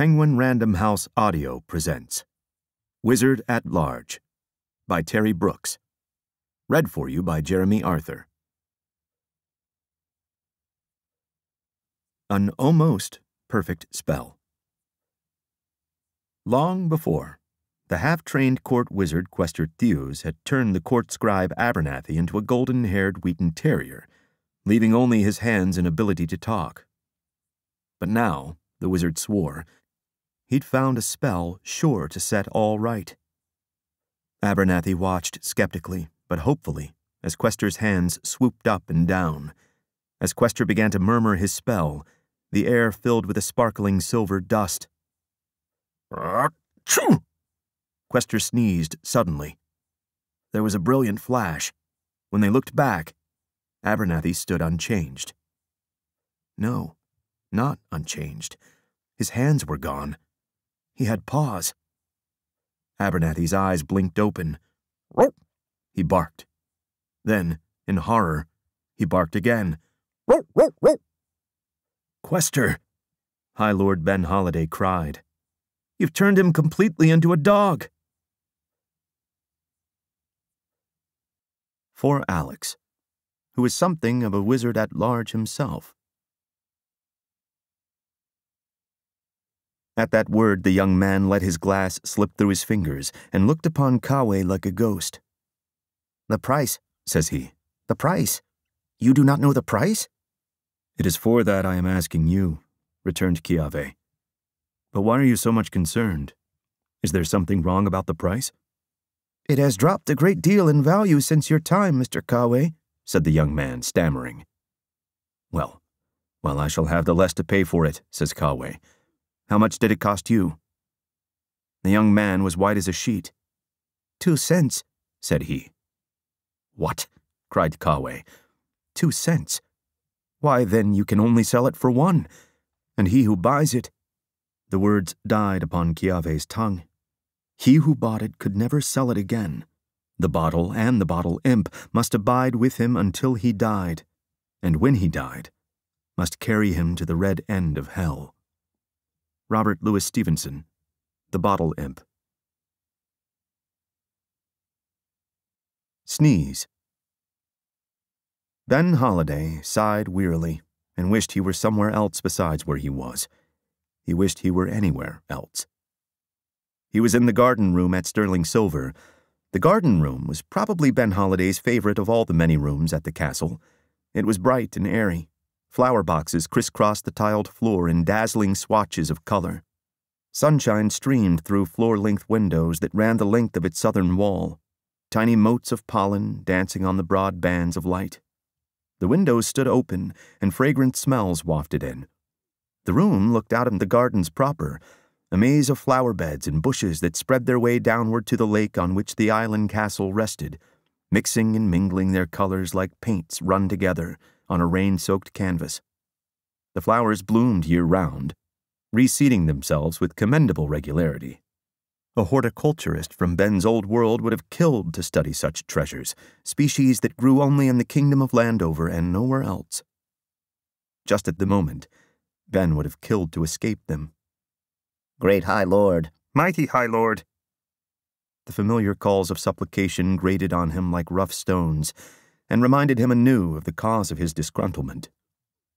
Penguin Random House Audio presents Wizard at Large by Terry Brooks. Read for you by Jeremy Arthur. An almost perfect spell. Long before, the half trained court wizard Questor Thews had turned the court scribe Abernathy into a golden haired Wheaten Terrier, leaving only his hands and ability to talk. But now, the wizard swore, he'd found a spell sure to set all right. Abernathy watched skeptically, but hopefully, as Questor's hands swooped up and down. As Questor began to murmur his spell, the air filled with a sparkling silver dust. Achoo! Questor sneezed suddenly. There was a brilliant flash. When they looked back, Abernathy stood unchanged. No, not unchanged. His hands were gone. He had paws. Abernathy's eyes blinked open. Rope! He barked. Then, in horror, he barked again. Rope, rope, rope! Questor! High Lord Ben Holiday cried. You've turned him completely into a dog. For Alex, who is something of a wizard at large himself. At that word, the young man let his glass slip through his fingers and looked upon Keawe like a ghost. The price, says he. The price. You do not know the price? It is for that I am asking you, returned Keawe. But why are you so much concerned? Is there something wrong about the price? It has dropped a great deal in value since your time, Mr. Keawe, said the young man, stammering. Well, well, I shall have the less to pay for it, says Keawe. How much did it cost you? The young man was white as a sheet. Two cents, said he. What? cried Keawe. Two cents? Why, then you can only sell it for one, and he who buys it. The words died upon Keawe's tongue. He who bought it could never sell it again. The bottle and the bottle imp must abide with him until he died, and when he died, must carry him to the red end of hell. Robert Louis Stevenson, The Bottle Imp. Sneeze. Ben Holiday sighed wearily and wished he were somewhere else besides where he was. He wished he were anywhere else. He was in the garden room at Sterling Silver. The garden room was probably Ben Holiday's favorite of all the many rooms at the castle. It was bright and airy, Flower boxes crisscrossed the tiled floor in dazzling swatches of color. Sunshine streamed through floor length windows that ran the length of its southern wall, tiny motes of pollen dancing on the broad bands of light. The windows stood open, and fragrant smells wafted in. The room looked out into the gardens proper, a maze of flower beds and bushes that spread their way downward to the lake on which the island castle rested, mixing and mingling their colors like paints run together on a rain soaked canvas. The flowers bloomed year round, reseeding themselves with commendable regularity. A horticulturist from Ben's old world would have killed to study such treasures, species that grew only in the kingdom of Landover and nowhere else. Just at the moment, Ben would have killed to escape them. Great High Lord, mighty High Lord. The familiar calls of supplication grated on him like rough stones, and reminded him anew of the cause of his disgruntlement.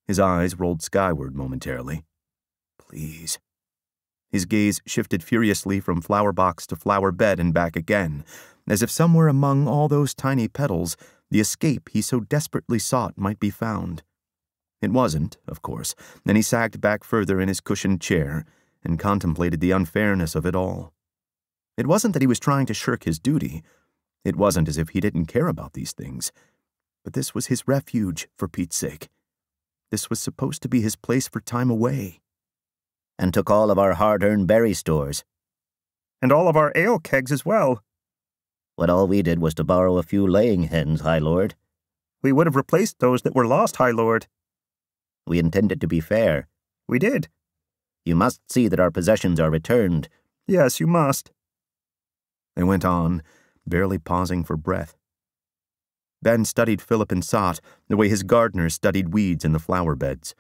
His eyes rolled skyward momentarily. Please. His gaze shifted furiously from flower box to flower bed and back again, as if somewhere among all those tiny petals the escape he so desperately sought might be found. It wasn't, of course, and he sagged back further in his cushioned chair and contemplated the unfairness of it all. It wasn't that he was trying to shirk his duty. It wasn't as if he didn't care about these things but this was his refuge, for Pete's sake. This was supposed to be his place for time away. And took all of our hard earned berry stores. And all of our ale kegs as well. What all we did was to borrow a few laying hens, High Lord. We would have replaced those that were lost, High Lord. We intended to be fair. We did. You must see that our possessions are returned. Yes, you must. They went on, barely pausing for breath. Ben studied Fillip and Sot the way his gardeners studied weeds in the flower beds.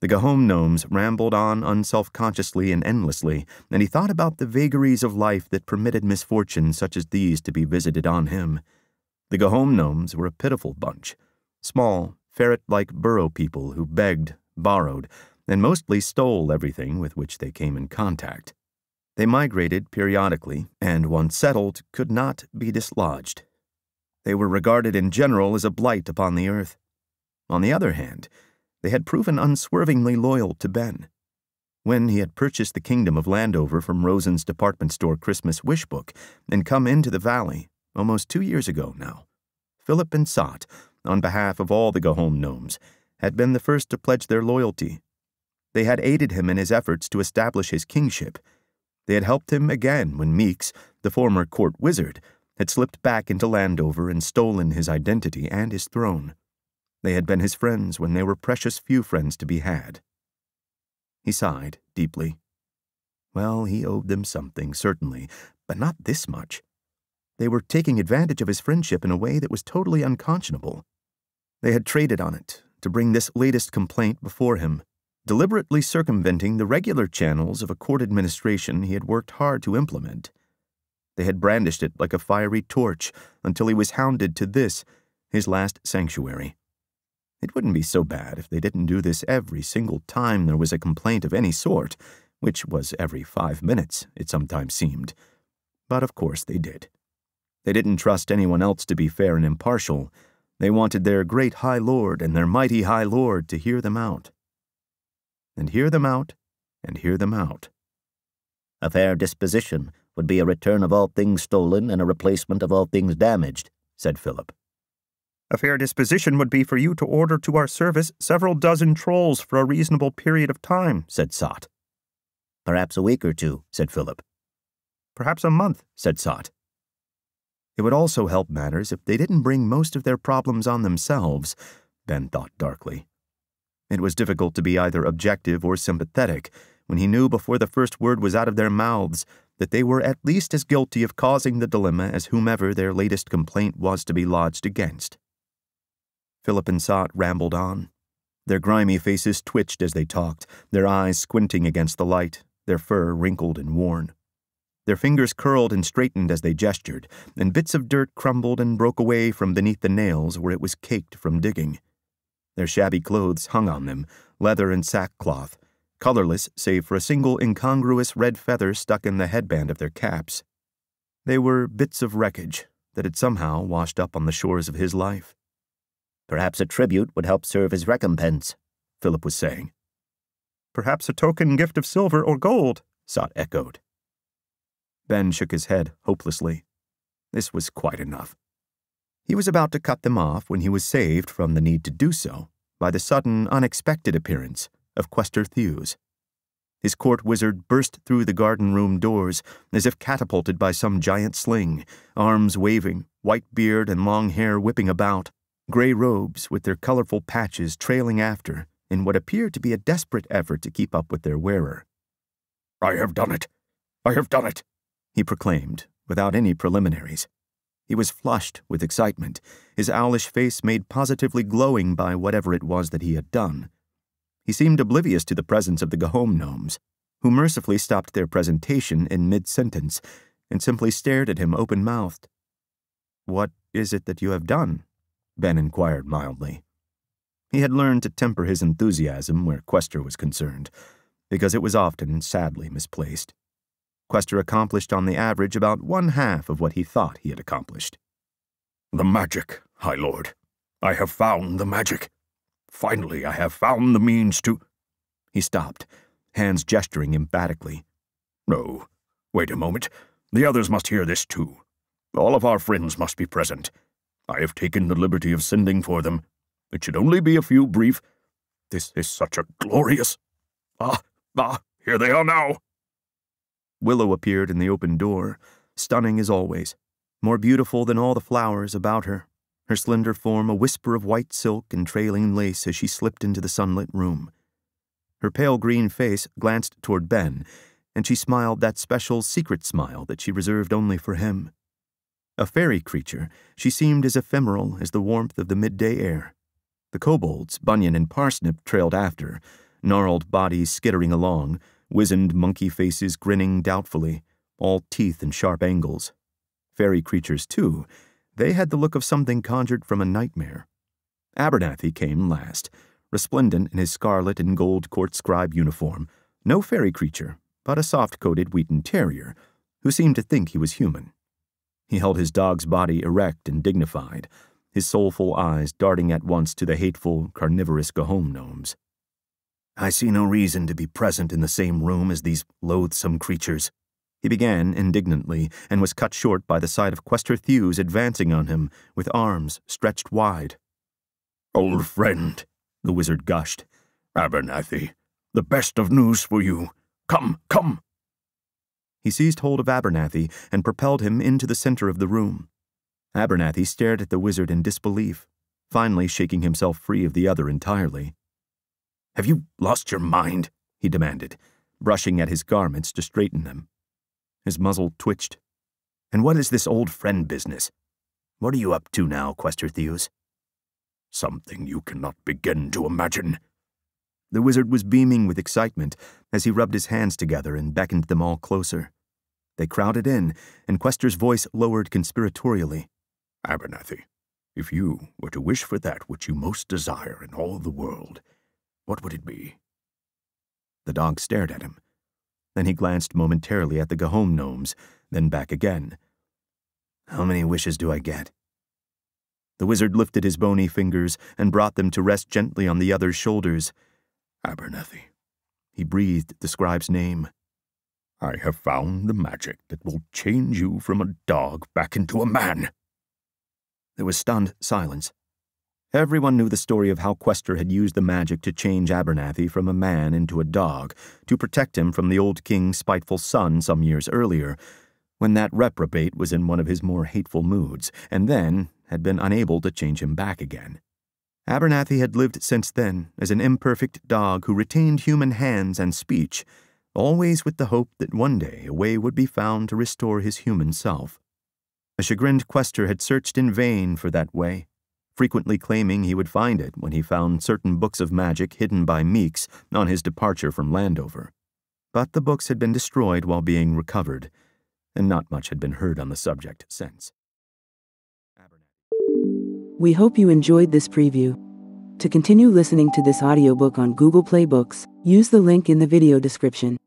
The G'home gnomes rambled on unself-consciously and endlessly, and he thought about the vagaries of life that permitted misfortunes such as these to be visited on him. The G'home gnomes were a pitiful bunch, small, ferret-like burrow people who begged, borrowed, and mostly stole everything with which they came in contact. They migrated periodically, and once settled, could not be dislodged. They were regarded in general as a blight upon the earth. On the other hand, they had proven unswervingly loyal to Ben. When he had purchased the kingdom of Landover from Rosen's department store Christmas wish book and come into the valley, almost two years ago now, Fillip and Sot, on behalf of all the G'home gnomes, had been the first to pledge their loyalty. They had aided him in his efforts to establish his kingship. They had helped him again when Meeks, the former court wizard, had slipped back into Landover and stolen his identity and his throne. They had been his friends when there were precious few friends to be had. He sighed deeply. Well, he owed them something, certainly, but not this much. They were taking advantage of his friendship in a way that was totally unconscionable. They had traded on it to bring this latest complaint before him, deliberately circumventing the regular channels of a court administration he had worked hard to implement. They had brandished it like a fiery torch until he was hounded to this, his last sanctuary. It wouldn't be so bad if they didn't do this every single time there was a complaint of any sort, which was every five minutes, it sometimes seemed. But of course they did. They didn't trust anyone else to be fair and impartial. They wanted their great High Lord and their mighty High Lord to hear them out. And hear them out, and hear them out. A fair disposition would be a return of all things stolen and a replacement of all things damaged, said Fillip. A fair disposition would be for you to order to our service several dozen trolls for a reasonable period of time, said Sot. Perhaps a week or two, said Fillip. Perhaps a month, said Sot. It would also help matters if they didn't bring most of their problems on themselves, Ben thought darkly. It was difficult to be either objective or sympathetic when he knew before the first word was out of their mouths that they were at least as guilty of causing the dilemma as whomever their latest complaint was to be lodged against. Fillip and Sot rambled on. Their grimy faces twitched as they talked, their eyes squinting against the light, their fur wrinkled and worn. Their fingers curled and straightened as they gestured, and bits of dirt crumbled and broke away from beneath the nails where it was caked from digging. Their shabby clothes hung on them, leather and sackcloth, colorless save for a single incongruous red feather stuck in the headband of their caps. They were bits of wreckage that had somehow washed up on the shores of his life. Perhaps a tribute would help serve as recompense, Fillip was saying. Perhaps a token gift of silver or gold, Sot echoed. Ben shook his head hopelessly. This was quite enough. He was about to cut them off when he was saved from the need to do so by the sudden, unexpected appearance of Questor Thews. His court wizard burst through the garden room doors as if catapulted by some giant sling, arms waving, white beard and long hair whipping about gray robes with their colorful patches trailing after in what appeared to be a desperate effort to keep up with their wearer. I have done it! I have done it! he proclaimed, without any preliminaries. He was flushed with excitement, his owlish face made positively glowing by whatever it was that he had done. He seemed oblivious to the presence of the G'home gnomes, who mercifully stopped their presentation in mid sentence and simply stared at him open mouthed. What is it that you have done? Ben inquired mildly. He had learned to temper his enthusiasm where Questor was concerned, because it was often sadly misplaced. Questor accomplished on the average about one half of what he thought he had accomplished. The magic, High Lord. I have found the magic. Finally, I have found the means to. He stopped, hands gesturing emphatically. No, wait a moment. The others must hear this too. All of our friends must be present. I have taken the liberty of sending for them. It should only be a few brief. This is such a glorious. Ah, ah, here they are now. Willow appeared in the open door, stunning as always, more beautiful than all the flowers about her, her slender form a whisper of white silk and trailing lace as she slipped into the sunlit room. Her pale green face glanced toward Ben, and she smiled that special secret smile that she reserved only for him. A fairy creature, she seemed as ephemeral as the warmth of the midday air. The kobolds, Bunion and Parsnip, trailed after, gnarled bodies skittering along, wizened monkey faces grinning doubtfully, all teeth and sharp angles. Fairy creatures, too. They had the look of something conjured from a nightmare. Abernathy came last, resplendent in his scarlet and gold court scribe uniform, no fairy creature, but a soft coated Wheaten Terrier, who seemed to think he was human. He held his dog's body erect and dignified, his soulful eyes darting at once to the hateful, carnivorous G'home gnomes. I see no reason to be present in the same room as these loathsome creatures. He began indignantly, and was cut short by the sight of Questor Thews advancing on him, with arms stretched wide. Old friend, the wizard gushed. Abernathy, the best of news for you. Come, come. He seized hold of Abernathy and propelled him into the center of the room. Abernathy stared at the wizard in disbelief, finally shaking himself free of the other entirely. Have you lost your mind? he demanded, brushing at his garments to straighten them. His muzzle twitched. And what is this old friend business? What are you up to now, Questor Thews? Something you cannot begin to imagine. The wizard was beaming with excitement as he rubbed his hands together and beckoned them all closer. They crowded in, and Questor's voice lowered conspiratorially. Abernathy, if you were to wish for that which you most desire in all the world, what would it be? The dog stared at him. Then he glanced momentarily at the G'home gnomes, then back again. How many wishes do I get? The wizard lifted his bony fingers and brought them to rest gently on the other's shoulders. Abernathy. He breathed the scribe's name. I have found the magic that will change you from a dog back into a man. There was stunned silence. Everyone knew the story of how Questor had used the magic to change Abernathy from a man into a dog, to protect him from the old king's spiteful son some years earlier, when that reprobate was in one of his more hateful moods, and then had been unable to change him back again. Abernathy had lived since then as an imperfect dog who retained human hands and speech, always with the hope that one day a way would be found to restore his human self. A chagrined Questor had searched in vain for that way frequently claiming he would find it when he found certain books of magic hidden by Meeks on his departure from Landover. But the books had been destroyed while being recovered, and not much had been heard on the subject since. We hope you enjoyed this preview. To continue listening to this audiobook on Google Play Books, use the link in the video description.